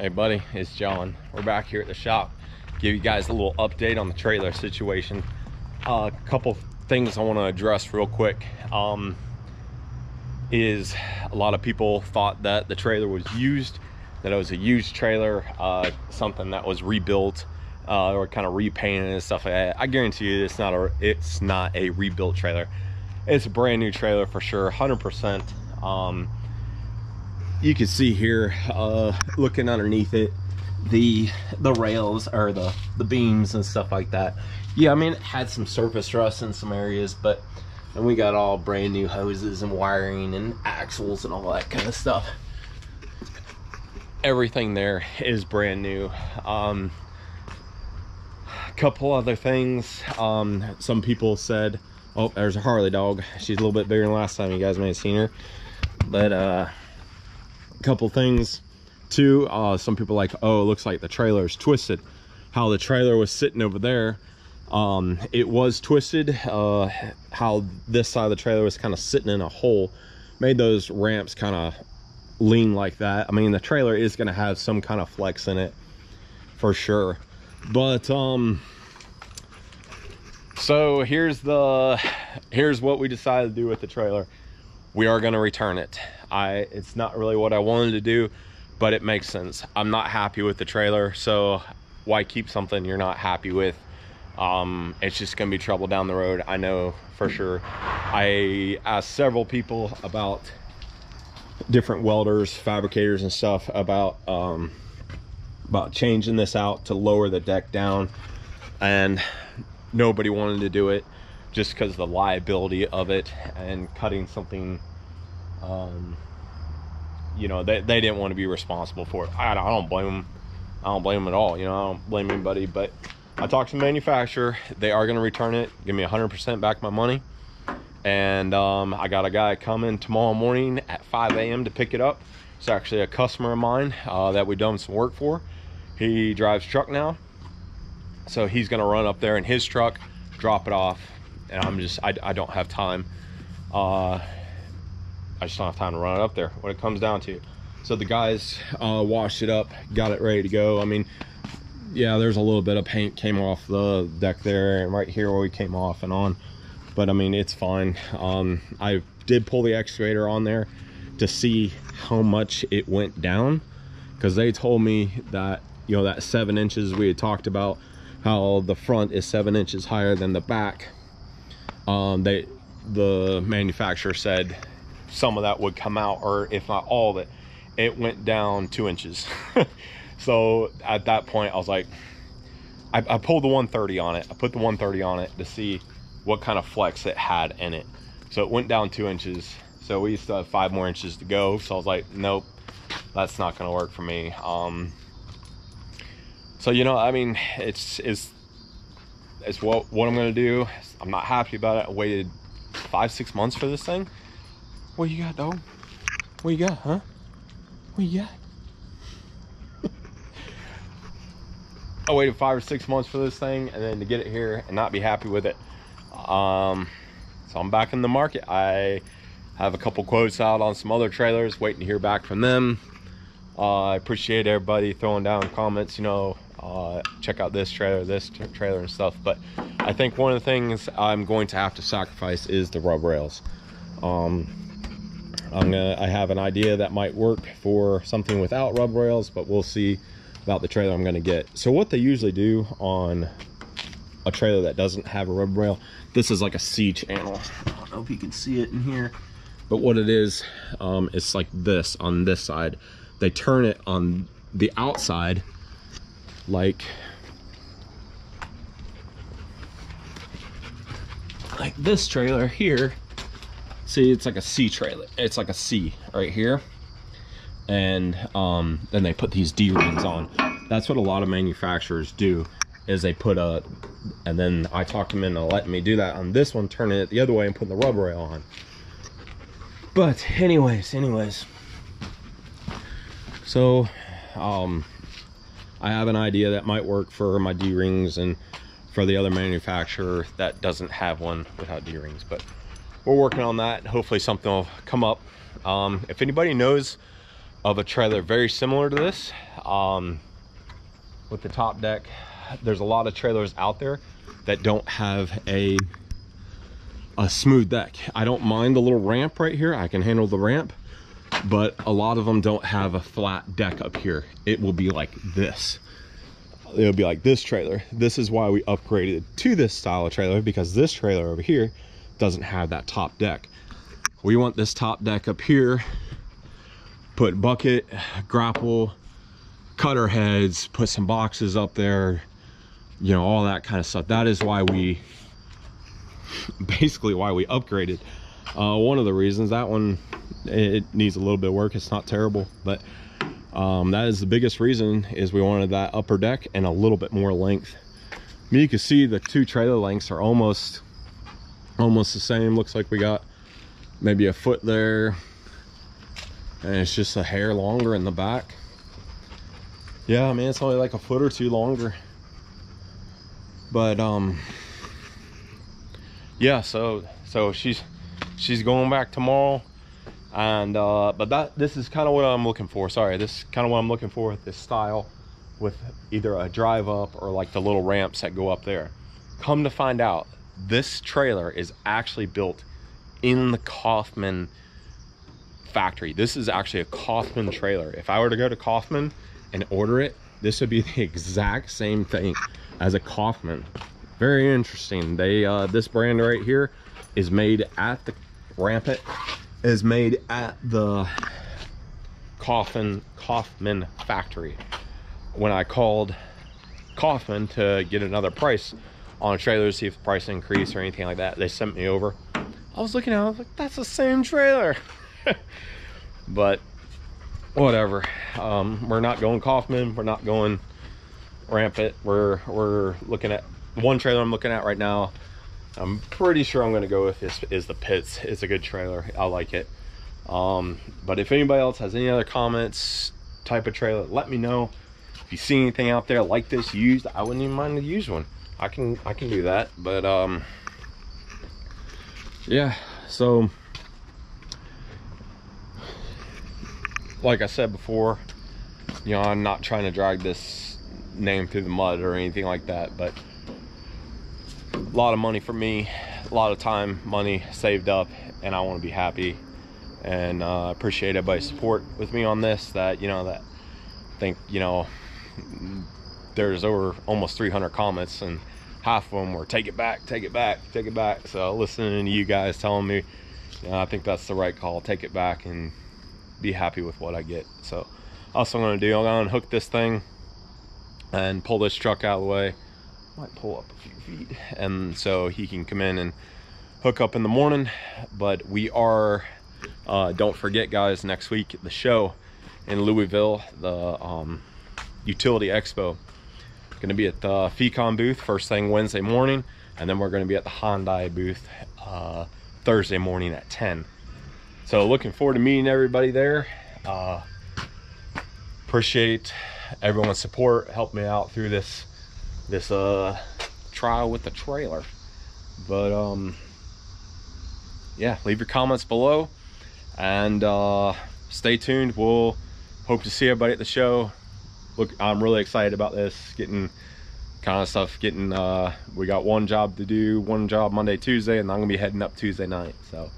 Hey buddy, it's John. We're back here at the shop. Give you guys a little update on the trailer situation. A uh, couple things I want to address real quick. Um, is a lot of people thought that the trailer was used, that it was a used trailer, uh, something that was rebuilt uh, or kind of repainted and stuff like that. I guarantee you, it's not a it's not a rebuilt trailer. It's a brand new trailer for sure, 100%. Um, you can see here uh, looking underneath it the the rails or the the beams and stuff like that. Yeah i mean it had some surface rust in some areas but and we got all brand new hoses and wiring and axles and all that kind of stuff. Everything there is brand new. Um a couple other things. Um some people said oh there's a harley dog. She's a little bit bigger than last time you guys may have seen her. But uh couple things. Too uh, some people like oh it looks like the trailer is twisted. How the trailer was sitting over there um, it was twisted uh, how this side of the trailer was kind of sitting in a hole. Made those ramps kind of lean like that. I mean the trailer is going to have some kind of flex in it for sure. But um so here's the here's what we decided to do with the trailer we are going to return it. I it's not really what i wanted to do but it makes sense. I'm not happy with the trailer so why keep something you're not happy with? Um, it's just gonna be trouble down the road i know for sure. I asked several people about different welders fabricators and stuff about um, about changing this out to lower the deck down and nobody wanted to do it just because the liability of it and cutting something um, you know they, they didn't want to be responsible for it. I, I don't blame them i don't blame them at all you know i don't blame anybody but i talked to the manufacturer. They are going to return it give me 100 percent back my money. And um, i got a guy coming tomorrow morning at 5 a.m to pick it up. It's actually a customer of mine uh, that we've done some work for. He drives truck now so he's going to run up there in his truck drop it off and I'm just I, I don't have time. Uh, I just don't have time to run it up there when it comes down to so the guys uh, washed it up got it ready to go. I mean yeah there's a little bit of paint came off the deck there and right here where we came off and on. But I mean it's fine. Um, I did pull the excavator on there to see how much it went down. Because they told me that you know that seven inches we had talked about how the front is seven inches higher than the back um, they the manufacturer said some of that would come out or if not all of it. It went down two inches. So at that point i was like I, I, pulled the 130 on it. I put the 130 on it to see what kind of flex it had in it. So it went down two inches. So we still have five more inches to go. So i was like nope that's not going to work for me. Um so you know i mean it's it's it's what what i'm gonna do. I'm not happy about it. I waited five six months for this thing. What you got dog? What you got huh? What you got? I waited five or six months for this thing and then to get it here and not be happy with it. Um so i'm back in the market. I have a couple quotes out on some other trailers waiting to hear back from them. Uh, i appreciate everybody throwing down comments you know uh, check out this trailer, this trailer and stuff. But I think one of the things I'm going to have to sacrifice is the rub rails. Um, I'm gonna, I have an idea that might work for something without rub rails, but we'll see about the trailer I'm gonna get. So what they usually do on a trailer that doesn't have a rub rail, this is like a C channel. I don't know if you can see it in here, but what it is, um, it's like this on this side. They turn it on the outside like. Like this trailer here. See it's like a C trailer. It's like a C right here. And um, then they put these D-rings on. That's what a lot of manufacturers do is they put a and then I talked them into letting me do that on this one turning it the other way and putting the rubber rail on. But anyways anyways. So um I have an idea that might work for my D-rings and for the other manufacturer that doesn't have one without D-rings. But we're working on that. Hopefully something will come up. Um, if anybody knows of a trailer very similar to this, um, with the top deck. There's a lot of trailers out there that don't have a a smooth deck. I don't mind the little ramp right here. I can handle the ramp, but a lot of them don't have a flat deck up here. It will be like this. It'll be like this trailer. This is why we upgraded to this style of trailer because this trailer over here doesn't have that top deck. We want this top deck up here, put bucket, grapple, cutter heads, put some boxes up there, you know, all that kind of stuff. That is why we, basically why we upgraded. Uh, one of the reasons, that one, it needs a little bit of work. It's not terrible, but um, that is the biggest reason is we wanted that upper deck and a little bit more length. I mean, you can see the two trailer lengths are almost, almost the same. Looks like we got maybe a foot there and it's just a hair longer in the back. Yeah, I mean, it's only like a foot or two longer. But, um, yeah, so, so she's, she's going back tomorrow and uh but that this is kind of what i'm looking for. Sorry this is kind of what i'm looking for with this style with either a drive up or like the little ramps that go up there. Come to find out this trailer is actually built in the Kauffman factory. This is actually a Kauffman trailer. If i were to go to Kauffman and order it this would be the exact same thing as a Kauffman very interesting. They uh this brand right here is made at the rampant is made at the Kauffman Kauffman factory. When I called Kauffman to get another price on a trailer, to see if the price increased or anything like that, they sent me over. I was looking at it, I was like, that's the same trailer. but whatever. Um, we're not going Kauffman, we're not going rampant. We're we're looking at one trailer I'm looking at right now I'm pretty sure I'm going to go with this is the Pitts. It's a good trailer. I like it. Um, but if anybody else has any other comments, type of trailer, let me know. If you see anything out there like this used, I wouldn't even mind to use one. I can I can do that. But um, yeah. So like I said before, you know, I'm not trying to drag this name through the mud or anything like that, but a lot of money for me, a lot of time, money saved up, and I want to be happy. And uh, appreciate everybody's support with me on this. That you know that I think you know there's over almost 300 comments, and half of them were take it back, take it back, take it back. So listening to you guys telling me, you know, I think that's the right call. Take it back and be happy with what I get. So also I'm gonna do. I'm gonna hook this thing and pull this truck out of the way might pull up a few feet. And so he can come in and hook up in the morning. But we are uh, don't forget guys next week the show in louisville the um, utility expo. Going to be at the fecon booth first thing wednesday morning. And then we're going to be at the hyundai booth uh, thursday morning at 10 so looking forward to meeting everybody there. Uh, appreciate everyone's support help me out through this this uh trial with the trailer. but um yeah leave your comments below and uh stay tuned. We'll hope to see everybody at the show. Look i'm really excited about this getting kind of stuff getting uh we got one job to do one job monday tuesday and i'm gonna be heading up tuesday night so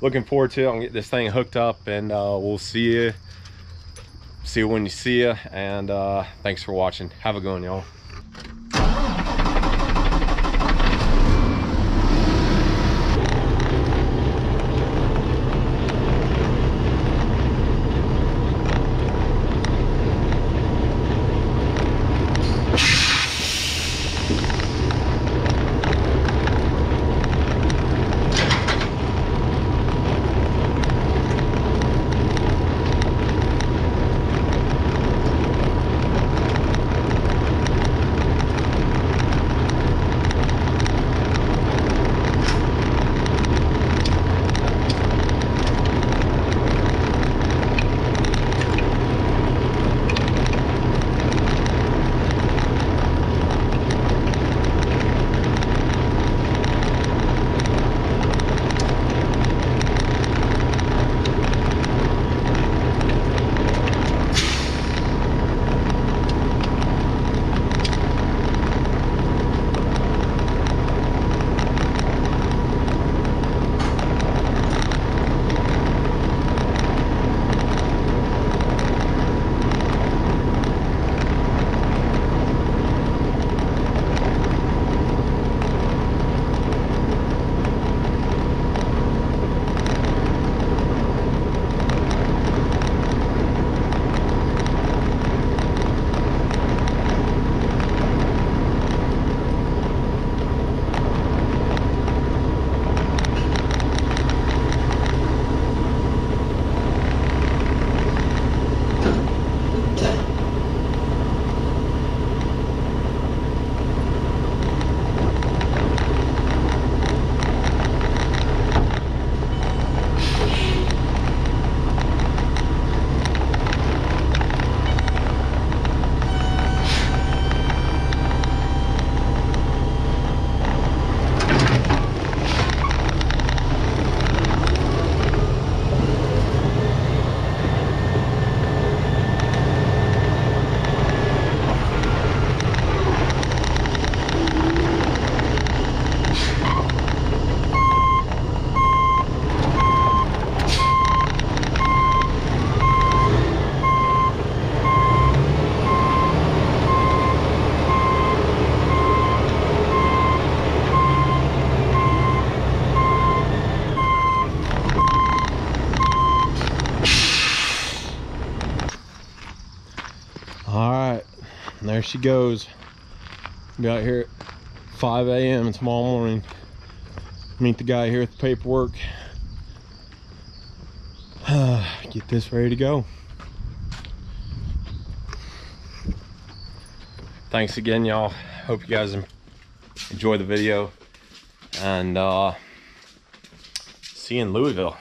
looking forward to it. I'm gonna get this thing hooked up and uh we'll see you see you when you see you and uh thanks for watching. Have a good one y'all there she goes. Be out here at 5 a.m. tomorrow morning. Meet the guy here at the paperwork. Get this ready to go. Thanks again, y'all. Hope you guys enjoy the video. And uh, see you in Louisville.